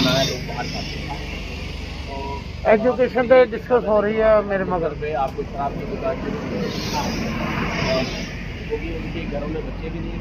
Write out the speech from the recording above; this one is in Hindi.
लोग बाहर एजुकेशन पे डिस्कस हो रही है मेरे मगर। पे आपको शराब की दुकान क्योंकि उनके घरों में बच्चे भी नहीं